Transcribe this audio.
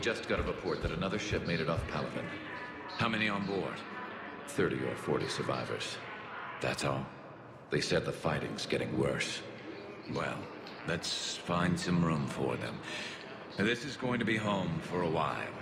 just got a report that another ship made it off Palaven. How many on board? 30 or 40 survivors. That's all? They said the fighting's getting worse. Well, let's find some room for them. This is going to be home for a while.